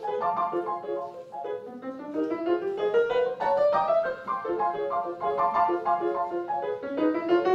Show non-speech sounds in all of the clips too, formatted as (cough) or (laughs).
Thank you.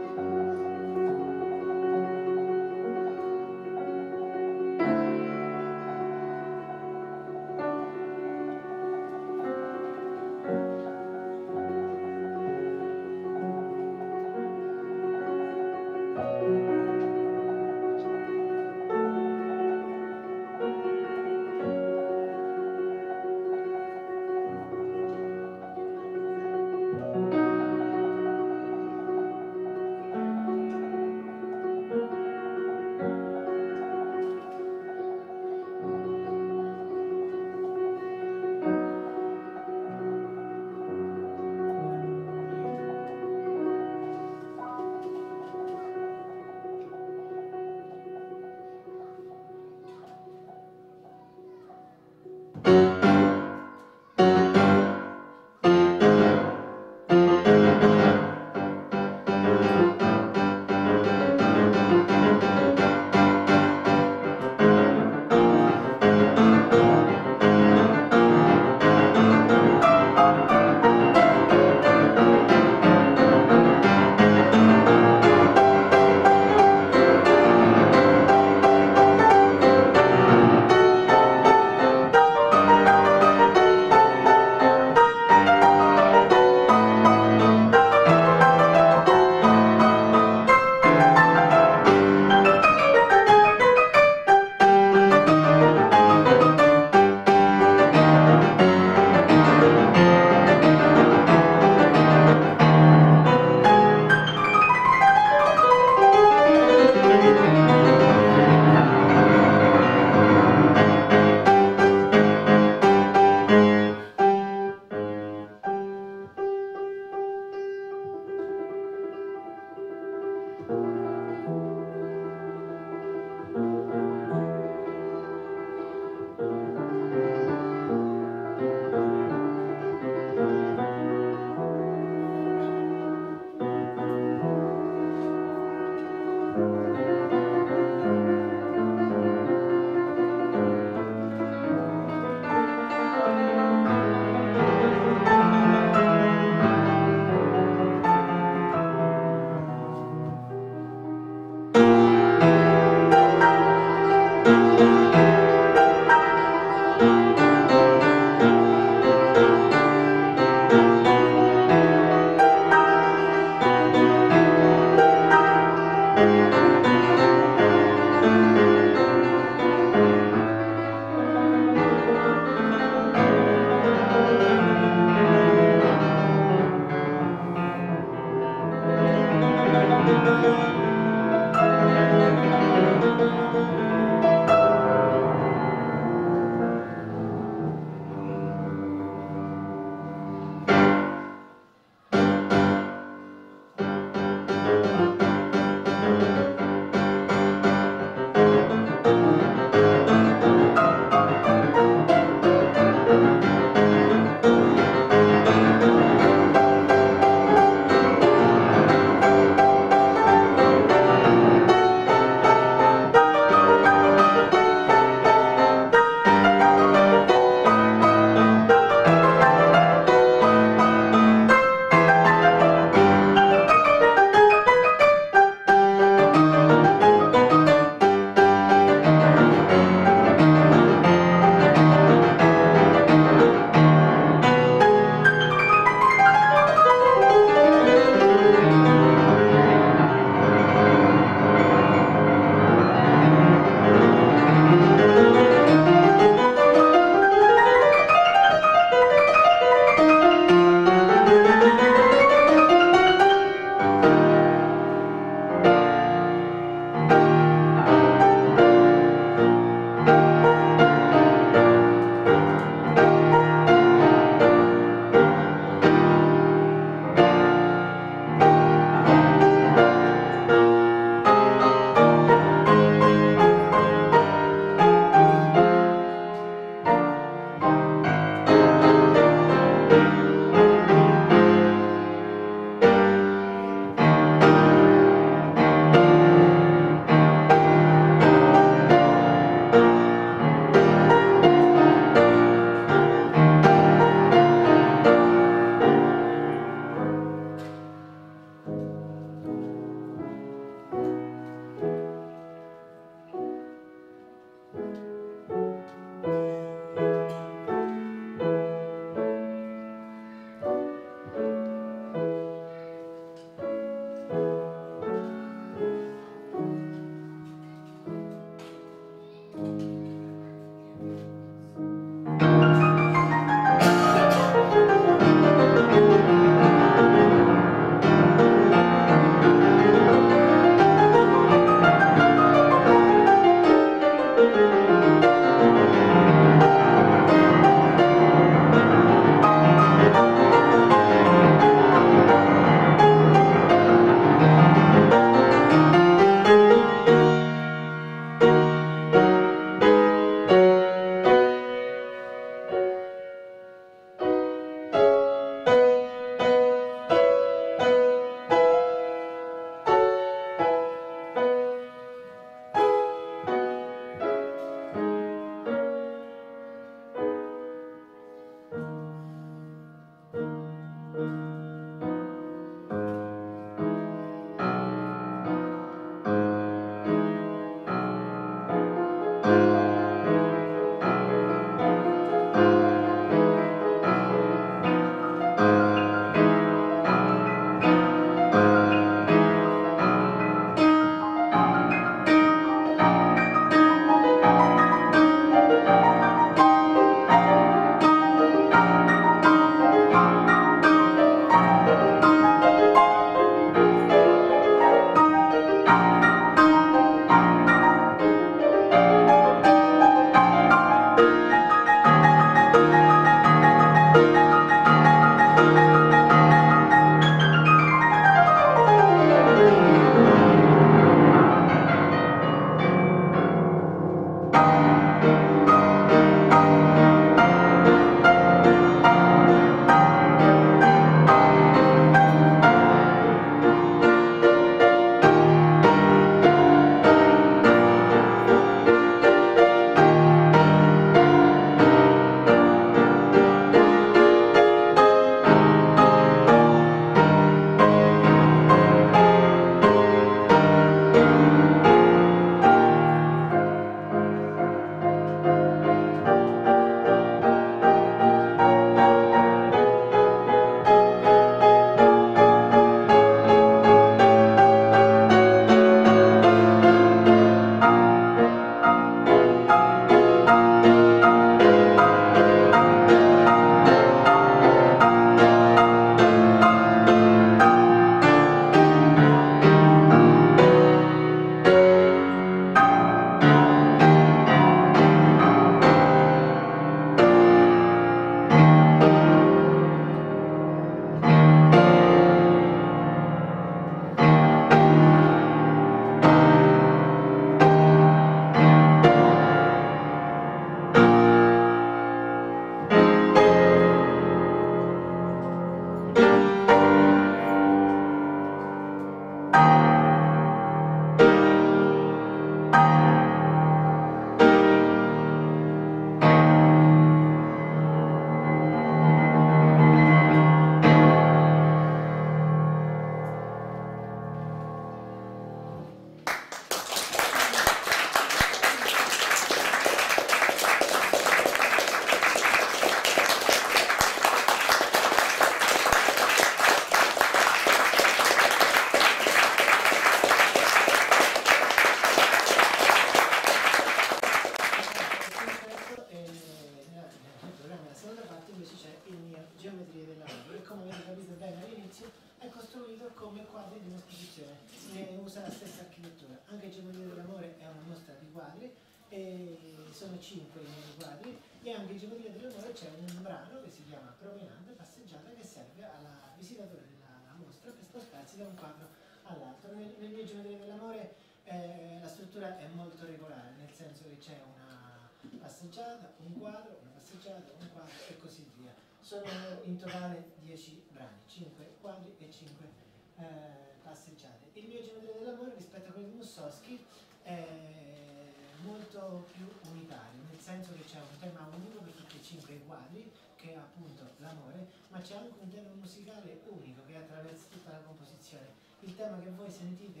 Composizione. Il tema che voi sentite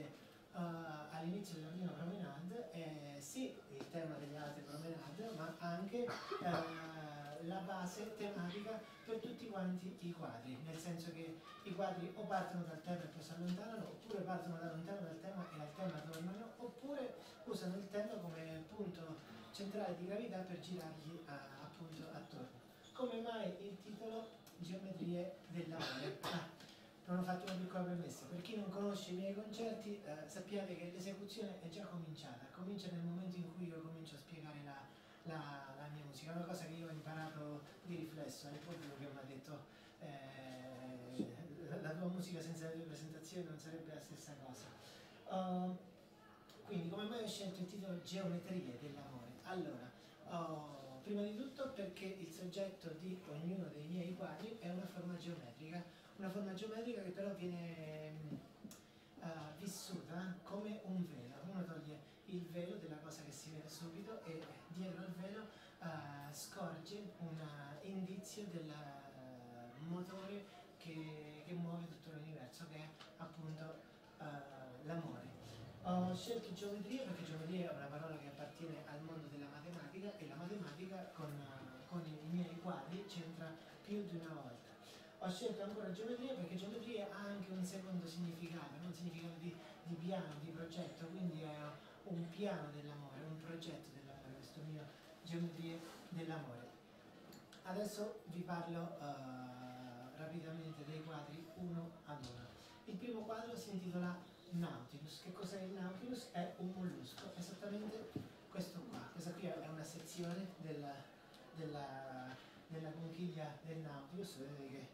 uh, all'inizio della prima promenade è sì il tema delle altre promenade, ma anche uh, la base tematica per tutti quanti i quadri, nel senso che i quadri o partono dal tema e poi si allontanano, oppure partono da lontano dal tema e al tema tornano, oppure usano il tema come punto centrale di gravità per girargli uh, appunto attorno. Come mai il titolo Geometrie dell'amore? Ah non ho fatto una piccola premessa, per chi non conosce i miei concerti eh, sappiate che l'esecuzione è già cominciata, comincia nel momento in cui io comincio a spiegare la, la, la mia musica, è una cosa che io ho imparato di riflesso al pubblico che mi ha detto eh, la, la, tua musica senza le tue presentazioni non sarebbe la stessa cosa. Uh, quindi come mai ho scelto il titolo Geometrie dell'amore? Allora, uh, prima di tutto perché il soggetto di ognuno dei miei quadri è una forma geometrica, una forma geometrica che però viene uh, vissuta come un velo. Uno toglie il velo della cosa che si vede subito e dietro al velo uh, scorge un indizio del motore che, che, muove tutto l'universo, che è appunto uh, l'amore. Ho scelto geometria perché geometria è una parola che appartiene al mondo della matematica e la matematica con, con i miei quadri c'entra più di una volta. Ho scelto ancora geometria perché geometria ha anche un secondo significato, un significato di, di piano, di progetto, quindi è un piano dell'amore, un progetto dell'amore, questo mio geometria dell'amore. Adesso vi parlo uh, rapidamente dei quadri uno ad uno. Il primo quadro si intitola Nautilus. Che cos'è il Nautilus? È un mollusco, esattamente questo qua. Questa qui è una sezione della, della nella conchiglia del Nautilus, vedete che,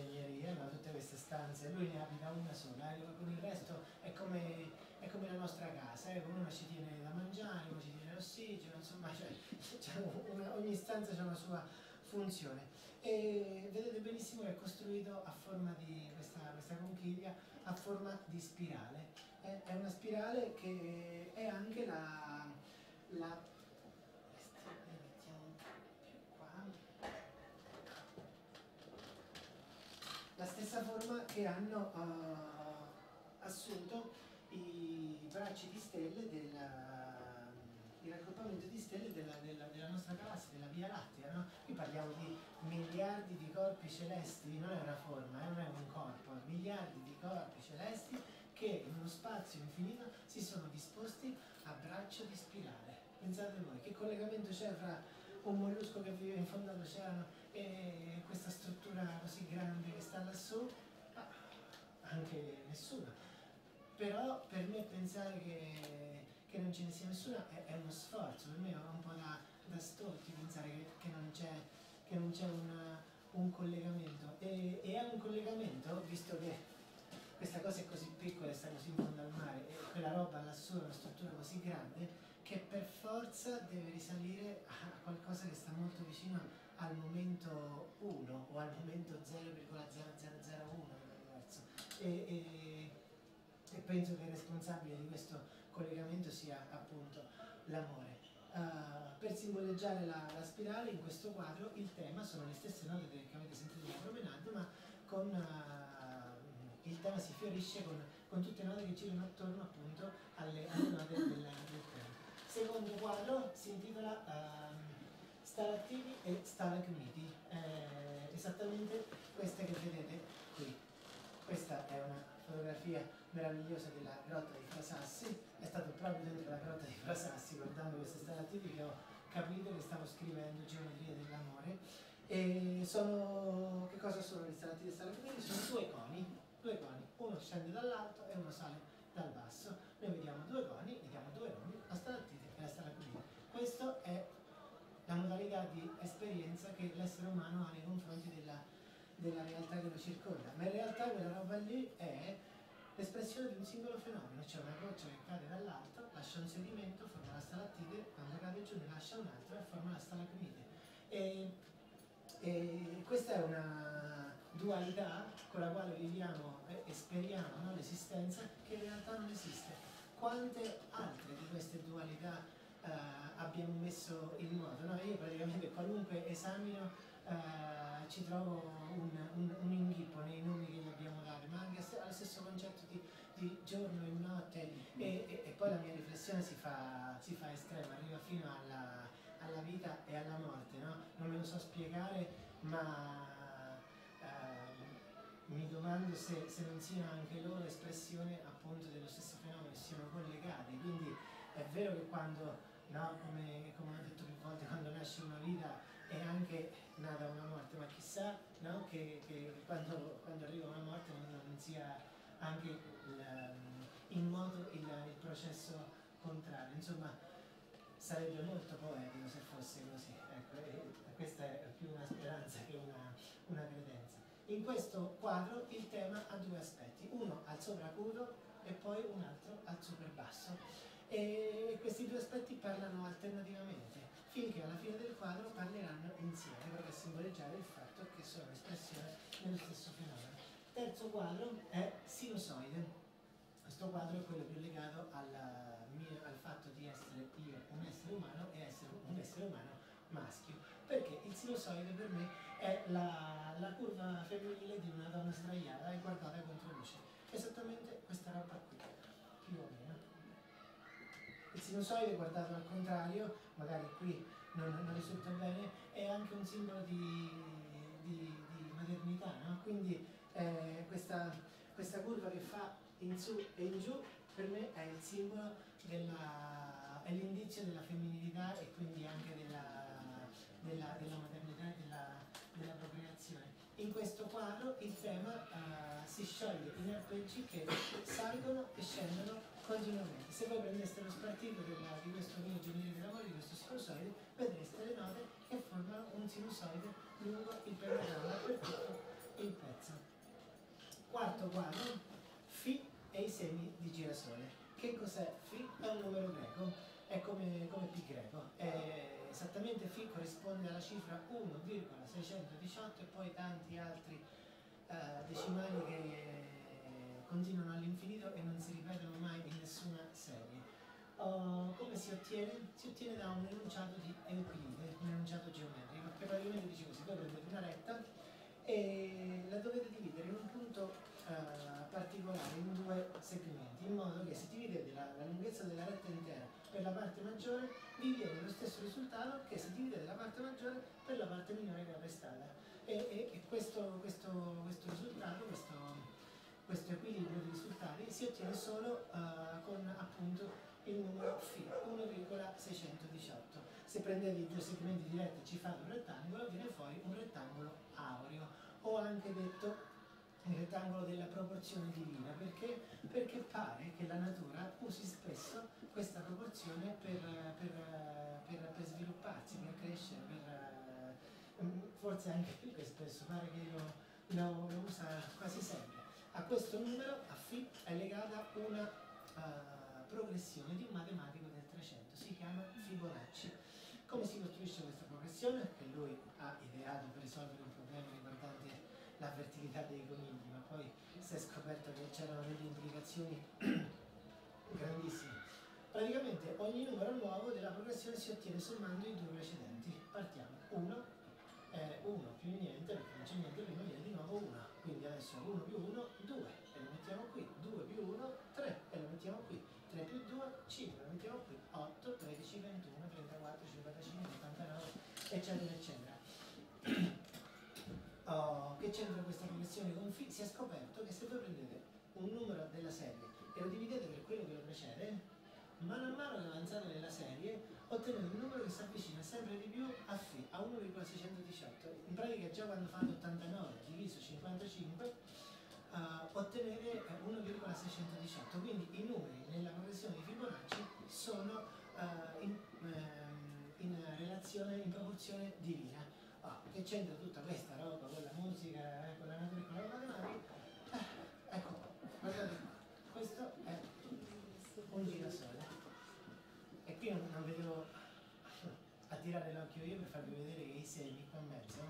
ingegneria, no? tutte queste stanze, lui ne abita una sola, eh? con il resto è come, è come la nostra casa, eh? una ci tiene da mangiare, una ci tiene l'ossigeno, insomma (laughs) cioè, una, ogni stanza ha una sua funzione. E vedete benissimo che è costruito a forma di questa, questa conchiglia, a forma di spirale. È, è una spirale che è anche la, la la stessa forma che hanno uh, assunto i bracci di stelle della, il raggruppamento di stelle della, della, della, nostra galassia, della Via Lattea. No? Qui parliamo di miliardi di corpi celesti, non è una forma, eh, non è un corpo, miliardi di corpi celesti che in uno spazio infinito si sono disposti a braccio di spirale. Pensate voi, che collegamento c'è fra un mollusco che vive in fondo all'oceano e questa struttura così grande che sta lassù, ah, anche nessuna. Però per me pensare che, che non ce ne sia nessuna è, è, uno sforzo, per me è un po' da, da stolti pensare che, che non c'è un, collegamento. E, e è un collegamento, visto che questa cosa è così piccola e sta così in fondo al mare e quella roba lassù è una struttura così grande che per forza deve risalire a qualcosa che sta molto vicino al momento 1 o al momento 0,0001 dell'universo e, e, e penso che il responsabile di questo collegamento sia appunto l'amore. Uh, per simboleggiare la, la, spirale in questo quadro il tema sono le stesse note che avete sentito nella promenade ma con uh, il tema si fiorisce con, con, tutte le note che girano attorno appunto alle, alle note del, del tema. Secondo quadro si intitola Stalattiti e Stalagmiti, eh, esattamente queste che vedete qui. Questa è una fotografia meravigliosa della grotta di Frasassi, è stato proprio dentro la grotta di Frasassi, guardando queste stalattiti, che ho capito che stavo scrivendo Geometria dell'amore. E sono, che cosa sono le stalattiti e stalagmiti? Sono due coni, due coni, uno scende dall'alto e uno sale dal basso. Noi vediamo due coni, vediamo due nomi, la stalattite e la stalagmite. resistenza che l'essere umano ha nei confronti della, della realtà che lo circonda, ma in realtà quella roba lì è l'espressione di un singolo fenomeno, cioè una goccia che cade dall'alto, lascia un sedimento, forma la stalattite, quando cade giù ne lascia un altro e forma la stalagmite. E, e questa è una dualità con la quale viviamo e speriamo no? l'esistenza che in realtà non esiste. Quante altre di queste dualità eh, abbiamo messo in moto? No? Io praticamente qualunque esamino eh, ci trovo un, un, un, inghippo nei nomi che gli abbiamo dato, ma anche allo stesso concetto di, di giorno e notte e, e, e, poi la mia riflessione si fa, si fa estrema, arriva fino alla, alla, vita e alla morte, no? non me lo so spiegare, ma eh, mi domando se, se, non siano anche loro espressione appunto dello stesso fenomeno, siano collegati, quindi è vero che quando, no, come, come ho detto più volte, quando nasce una vita è anche nata una morte, ma chissà no, che, che quando, quando, arriva una morte non, non sia anche il, in modo il, il, processo contrario. Insomma, sarebbe molto poetico se fosse così. Ecco, questa è più una speranza che una, una credenza. In questo quadro il tema ha due aspetti, uno al sopracuto e poi un altro al superbasso. E questi due aspetti parlano alternativamente finché alla fine del quadro parleranno insieme per simboleggiare il fatto che sono espressione dello stesso fenomeno. Terzo quadro è sinusoide. Questo quadro è quello più legato mio, al fatto di essere io un essere umano e essere un essere umano maschio, perché il sinusoide per me è la, la curva femminile di una donna sdraiata e guardata contro luce. Esattamente questa roba qui, sinusoide guardato al contrario, magari qui non, non risulta bene, è anche un simbolo di, di, di modernità, no? quindi eh, questa, questa, curva che fa in su e in giù per me è il simbolo della, è l'indizio della femminilità e quindi anche della, della, della modernità e della, della procreazione. In questo quadro il tema uh, si scioglie in arpeggi che salgono e scendono continuamente. Se voi prendeste lo spartito della, di questo mio genere di lavoro, di questo sinusoide, vedreste le note che formano un sinusoide lungo il pentagramma per tutto il pezzo. Quarto quadro, Fi e i semi di girasole. Che cos'è Fi? È un numero greco, è come, come pi greco. È, esattamente Φ corrisponde alla cifra 1,618 e poi tanti altri eh, decimali che continuano all'infinito e non si ripetono mai in nessuna serie. Uh, come si ottiene? Si ottiene da un enunciato di Euclide, un enunciato geometrico, che praticamente dice così, voi prendete una retta e la dovete dividere in un punto uh, particolare, in due segmenti, in modo che se dividete la, la, lunghezza della retta intera per la parte maggiore, vi viene lo stesso risultato che se dividete la parte maggiore per la parte minore che è restata. E, e, e questo, questo, questo risultato, questo, si ottiene solo uh, con appunto il numero φ, 1,618. Se prendete i due segmenti diretti e ci fate un rettangolo, viene fuori un rettangolo aureo, o anche detto il rettangolo della proporzione divina, perché? Perché pare che la natura usi spesso questa proporzione per, per, per, per svilupparsi, per crescere, per, forse anche più (laughs) che spesso, pare che lo, lo, lo usa quasi sempre. A questo numero, a φ, è legata una uh, progressione di un matematico del 300, si chiama Fibonacci. Come si costruisce questa progressione? Che lui ha ideato per risolvere un problema riguardante la fertilità dei conigli, ma poi si è scoperto che c'erano delle implicazioni (clears throat) grandissime. Praticamente ogni numero nuovo della progressione si ottiene sommando i due precedenti. Partiamo 1 è 1 più niente, perché non c'è niente prima, viene di nuovo 1. Quindi adesso 1 più 1, 2, e lo mettiamo qui, 2 più 1, 3, e lo mettiamo qui, 3 più 2, 5, lo mettiamo qui, 8, 13, 21, 34, 55, 89, eccetera, eccetera. (clears throat) Oh, che c'entra questa progressione con φ? Si è scoperto che se voi prendete un numero della serie e lo dividete per quello che lo precede, mano a mano che avanzate nella serie ottenete un numero che si avvicina sempre di più a φ, a 1,618. In pratica già quando fate 89 diviso 55 uh, ottenete 1,618. Quindi i numeri nella progressione di Fibonacci sono uh, in, uh, in relazione, in proporzione divina. oh, che c'entra tutta questa roba con la musica, eh, con la natura e con la matematica? Eh, ecco, guardate, questo è un girasole. E qui non, non vedevo a tirare l'occhio io per farvi vedere che i semi qua in mezzo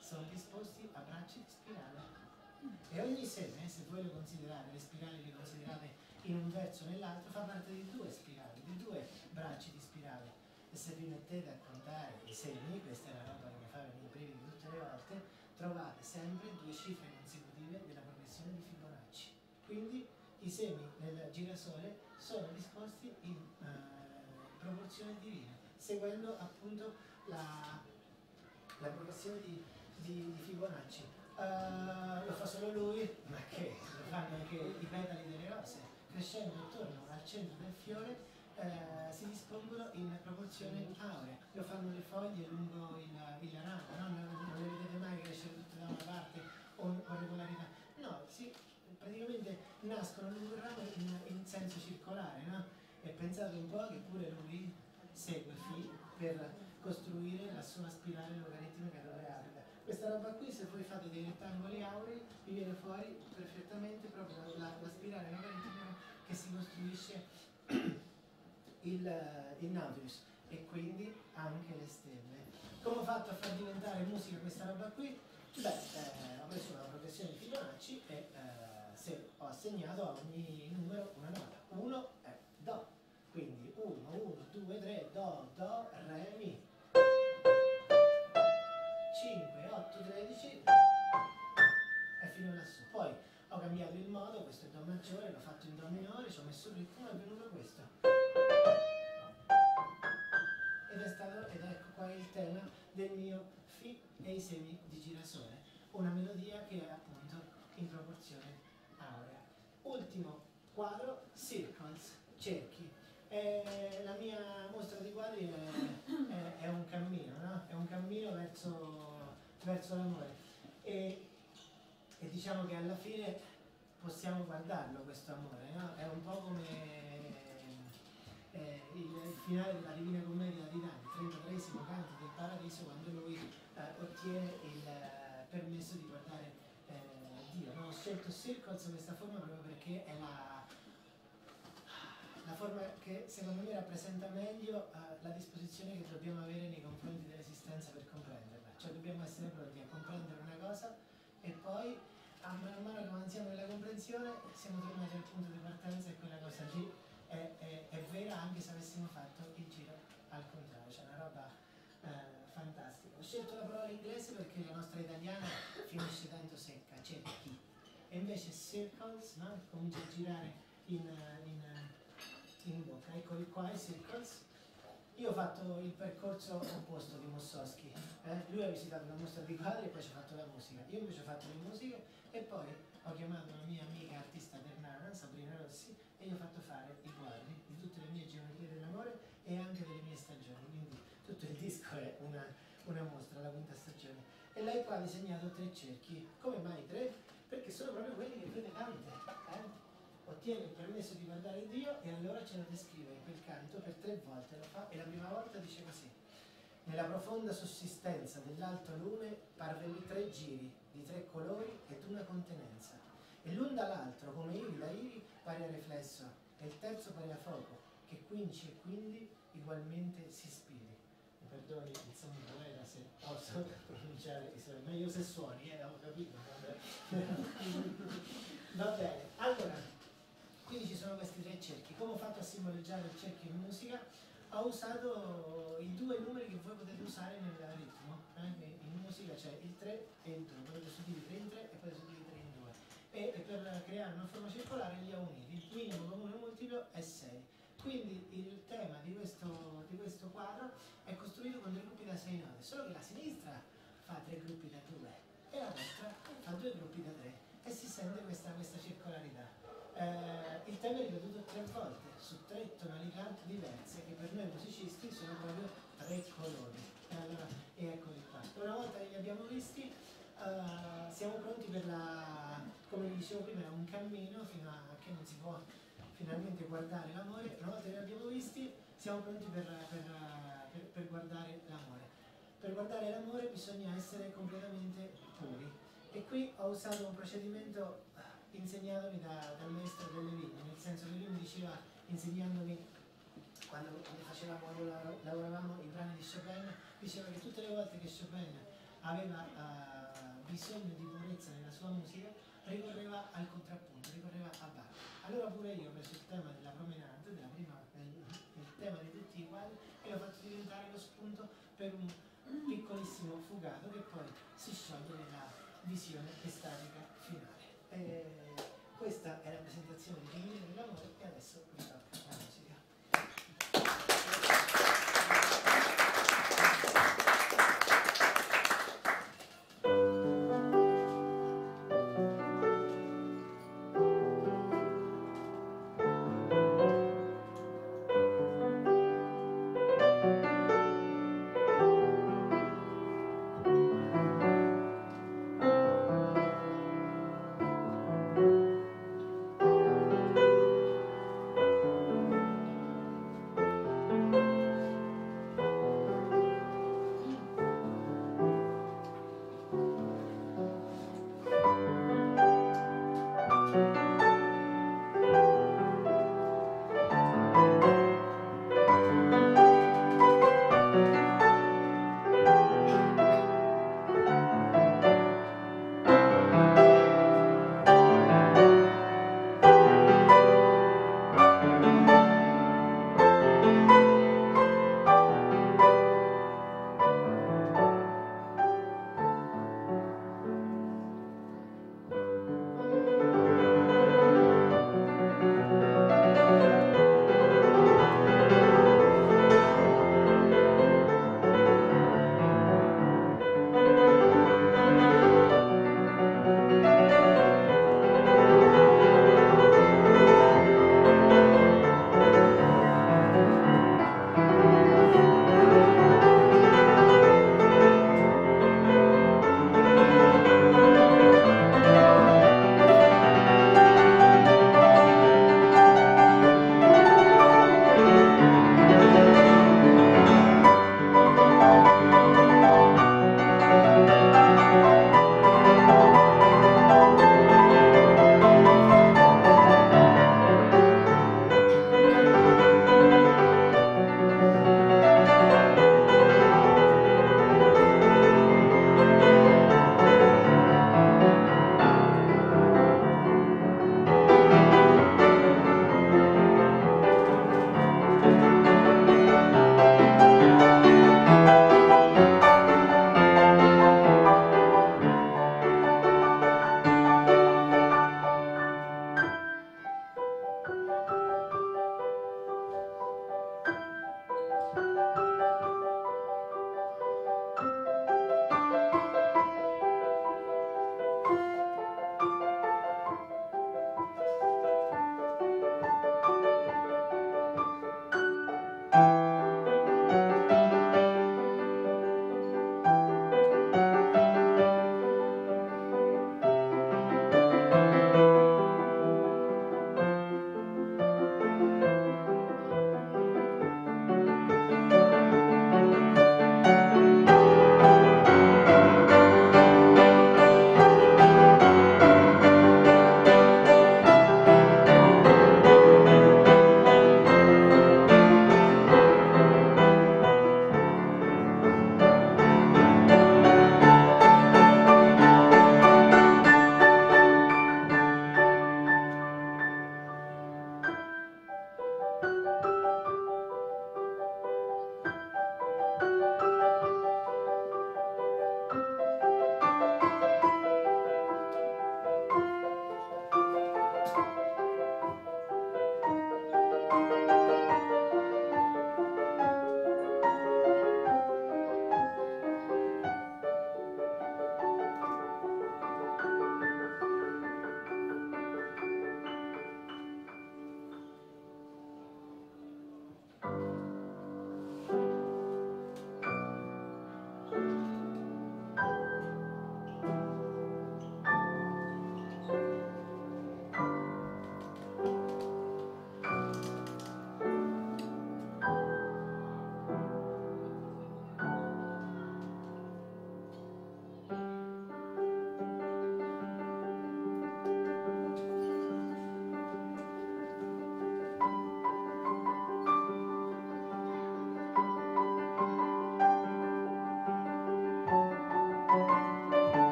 sono disposti a bracci di spirale. E ogni seme, se voi lo considerate, le spirali le considerate in un verso o nell'altro, fa parte di due spirali, di due bracci di spirale. E se vi mettete a contare i semi, questa è la roba che mi fa venire i brividi tutte le volte, trovate sempre due cifre consecutive della progressione di Fibonacci. Quindi i semi nel girasole sono disposti in eh, proporzione divina, seguendo appunto la, la progressione di, di, di Fibonacci. Uh, lo fa solo lui, ma che lo fanno anche i petali delle rose, crescendo attorno al centro del fiore eh, si dispongono in proporzione aurea, lo fanno le foglie lungo il, il ramo, no? non, non, le vedete mai crescere tutte da una parte o con regolarità, no, si, praticamente nascono lungo il ramo in, in senso circolare, no? e pensate un po' che pure lui segue Φ per costruire la sua spirale logaritmica abita. Questa roba qui, se voi fate dei rettangoli aurei, vi viene fuori perfettamente proprio la, la spirale logaritmica che si costruisce (clears throat) il, il Nautilus e quindi anche le stelle. Come ho fatto a far diventare musica questa roba qui? Beh, eh, ho preso una progressione di Fibonacci e eh, se ho assegnato a ogni numero una nota. 1 è Do, quindi 1, 1, 2, 3, Do, Do, Re, Mi. 5, 8, 13 e fino lassù. Poi ho cambiato il modo, questo è Do maggiore, l'ho fatto in Do minore, ci ho messo il ritmo e è venuto questo. Ed è stato, ed ecco qua il tema del mio Fi e i semi di girasole, una melodia che è appunto in proporzione aurea. Ultimo quadro, Circles, cerchi. Eh, la mia mostra di quadri è, è, è un cammino, no? È un cammino verso, verso l'amore. E, e diciamo che alla fine possiamo guardarlo questo amore, no? È un po' come eh, il, il, finale della Divina Commedia di Dante, il 33 canto del Paradiso, quando lui eh, ottiene il eh, permesso di guardare eh, Dio. No? Ho scelto Circles questa forma proprio perché è la, la forma che secondo me rappresenta meglio uh, la disposizione che dobbiamo avere nei confronti dell'esistenza per comprenderla. Cioè dobbiamo essere pronti a comprendere una cosa e poi a mano a mano che avanziamo nella comprensione siamo tornati al punto di partenza e quella cosa lì è, è, è vera anche se avessimo fatto il giro al contrario, c'è una roba eh, fantastica. Ho scelto la parola inglese perché la nostra italiana finisce tanto secca, cerchi, e invece circles, no? comincia a girare in, in, in bocca. Eccoli qua i circles. Io ho fatto il percorso opposto di Mossowski. Eh? Lui ha visitato la mostra di quadri e poi ci ha fatto la musica. Io invece ho fatto le musiche e poi ho chiamato una mia amica artista ternana, Sabrina Rossi, e gli ho fatto fare i quadri di tutte le mie geometrie dell'amore e anche delle mie stagioni. Quindi tutto il disco è una, una mostra, la quinta stagione. E lei qua ha disegnato tre cerchi. Come mai tre? Perché sono proprio quelli che vede Dante. Eh? Ottiene il permesso di guardare Dio e allora ce lo descrive in quel canto per tre volte, lo fa e la prima volta dice così. Nella profonda sussistenza dell'alto lume parvemi tre giri di tre colori ed una contenenza. E l'un dall'altro, come ivi da ivi, pare a riflesso, e il terzo pare a fuoco, che quinci e quindi ugualmente si spiri. Mi perdoni il son poeta se posso pronunciare i suoi, meglio se suoni, eh, ho capito. (laughs) Va bene, allora quindi ci sono questi tre cerchi. Come ho fatto a simboleggiare il cerchio in musica? Ho usato i due numeri che voi potete usare nel ritmo. Eh? In musica c'è il 3 e il 2, potete suddividere in 3 e potete suddividere in 2. E, e per creare una forma circolare li ho uniti. Il minimo comune multiplo è 6. Quindi il tema di questo, di questo quadro è costruito con dei gruppi da 6 note, solo che la sinistra fa tre gruppi da 2 e la destra fa due gruppi da 3 e si sente questa, questa circolarità eh, il tema è ripetuto tre volte su tre tonalità diverse che per noi musicisti sono proprio tre colori. E, allora, eccoli qua. Una volta che li abbiamo visti uh, siamo pronti per la, come dicevo prima, un cammino fino a che non si può finalmente guardare l'amore. Una volta che li abbiamo visti siamo pronti per, per, per, per guardare l'amore. Per guardare l'amore bisogna essere completamente puri. E qui ho usato un procedimento insegnatomi da, dal maestro delle vigne, nel senso che lui mi diceva, insegnandomi quando, quando facevamo, lavoravamo i brani di Chopin, diceva che tutte le volte che Chopin aveva uh, bisogno di purezza nella sua musica, ricorreva al contrappunto, ricorreva a Bach. Allora pure io ho preso il tema della promenade, della prima, del, del tema di tutti uguali, e l'ho fatto diventare lo spunto per un piccolissimo fugato che poi si scioglie nella visione estatica finale. E questa è la presentazione di Femminile dell'amore e adesso vi parlo